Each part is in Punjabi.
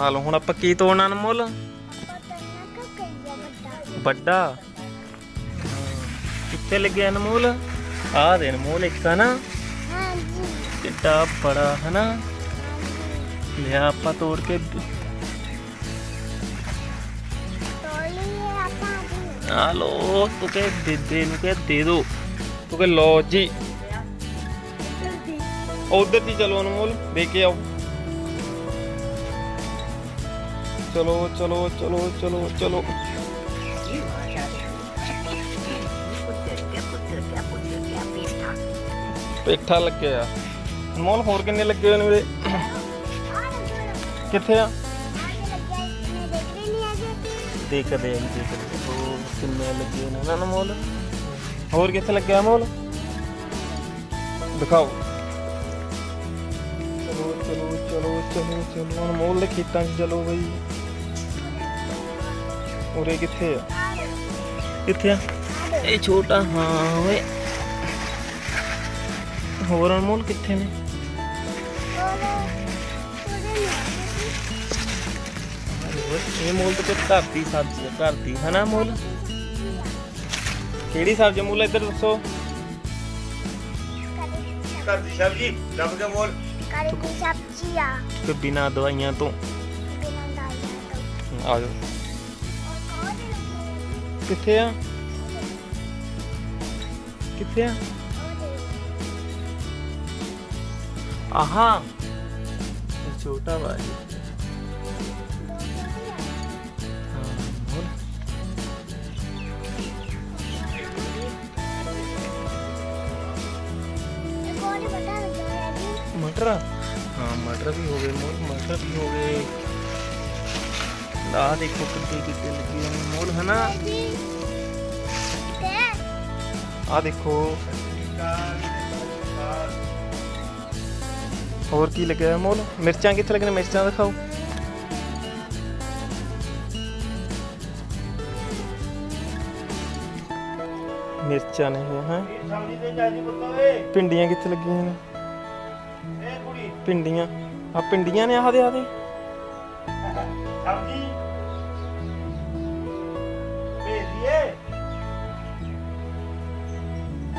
ਆ ਲਓ। ਹੁਣ ਆਪਾਂ ਕੀ ਤੋੜਨਾ ਅਨਮੋਲ? ਵੱਡਾ। ਕਿੱਥੇ ਲੱਗਿਆ ਅਨਮੋਲ? ਆ ਦੇ ਅਨਮੋਲ ਇੱਕ ਤਾਂ ਨਾ ਹਾਂਜੀ ਕਿੱਡਾ ਬੜਾ ਹਨਾ? ਲਿਆ ਆਪਾਂ ਤੋੜ ਕੇ। ਆ ਲੋ ਤੂੰ ਕੇ ਦੇ ਨੂੰ ਕੇ ਦੇ ਦੋ। ਤੂੰ ਕੇ ਲੋ ਜੀ। ਉਧਰ ਦੀ ਚਲੋ ਅਨਮੋਲ ਦੇ ਕੇ ਆਓ। ਚਲੋ ਚਲੋ ਚਲੋ ਚਲੋ ਚਲੋ। ਪੇਠਾ ਲੱਗਿਆ ਅਨਮੋਲ, ਹੋਰ ਕਿੰਨੇ ਲੱਗੇ ਹੋਏ ਨੇ ਵੀਰੇ? ਕਿੱਥੇ ਆ? ਦੇਖਦੇ ਆਂ ਦੇਖਦੇ ਉਹ ਕਿੰਨੇ ਲੱਗੇ ਨੇ ਨਾ? ਅਨਮੋਲ, ਹੋਰ ਕਿੱਥੇ ਲੱਗਿਆ ਅਨਮੋਲ? ਦਿਖਾਓ। ਚਲੋ ਚਲੋ ਚਲੋ ਚਲੋ ਚਲੋ। ਅਨਮੋਲ ਦੇ ਖੇਤਾਂ 'ਚ ਚਲੋ ਬਈ। ਉਰੇ ਕਿੱਥੇ ਆ? ਕਿੱਥੇ ਆ? ਇਹ ਛੋਟਾ ਹਾਂ ਓਏ। ਹੋਰ ਅਨਮੋਲ ਕਿੱਥੇ ਨੇ? ਇਹ ਮੋਲ ਤਾਂ ਕੋਈ ਘਰ ਦੀ ਸਬਜ਼ੀ ਘਰ ਦੀ ਹਨਾ ਮੋਲ? ਕਿਹੜੀ ਸਬਜ਼ੀ ਮੋਲ? ਇੱਧਰ ਦੱਸੋ। ਘਰ ਦੀ ਸਬਜ਼ੀ ਲੱਭ ਕੇ ਮੋਲ। ਕੜੀ ਦੀ ਸਬਜ਼ੀ ਆ ਤੇ ਬਿਨਾਂ ਦਵਾਈਆਂ ਤੋਂ ਬਿਨਾਂ ਦਾਲਾਂ ਤੋਂ ਆ ਜਾਓ ਕਿੱਥੇ ਆ ਕਿੱਥੇ ਆ ਆਹਾ ਇਹ ਛੋਟਾ ਵਾ ਇਹ। ਹਾਂ, ਹੋਰ? ਇੱਕ ਹੋਰ मटर? हाँ मटर भी हो गए मोल मटर भी हो गए। ला देखो कितने कितने लगी है। मोल है ना? आ देखो। और की लगे मोल मिर्चा कितने लगने मिर्चा दिखाओ। मिर्चा नहीं है। भिंडिया कितने लगी हैं? ਪਿੰਡੀਆਂ ਨੇ ਆ ਪਿੰਡੀਆਂ ਨੇ ਆਹ ਦੇ ਆਹ ਦੇ। ਸਬਜ਼ੀ। ਭੇਜ ਦੀਏ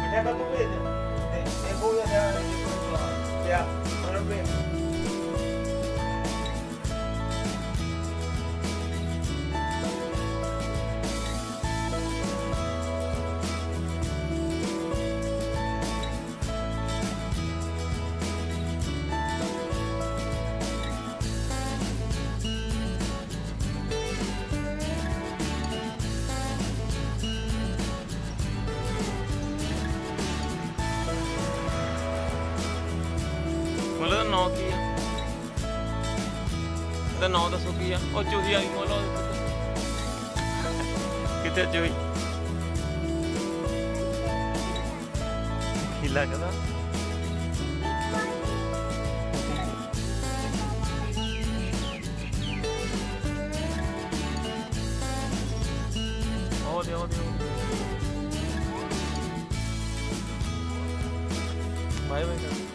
ਮਿੱਠਾ ਭੇਜ ਦੇ। ਇਹ ਹੋ। ਗਿਆ ਯਾ ਉਹਨਾਂ ਭੇਜ ਨਾਂ ਕੀ ਆ ਇਹਦਾ ਨਾਂ ਦੱਸੋ ਕੀ ਆ ਉਹ ਚੂਹੀ ਆ ਗਈ ਮੋਲ ਉਹ ਕਿੱਥੇ ਚੂਹੀ ਕੀ ਲੱਗਦਾ ਉਹ ਦੇ ਉਹ ਦੇ ਬਾਏ ਬਾਏ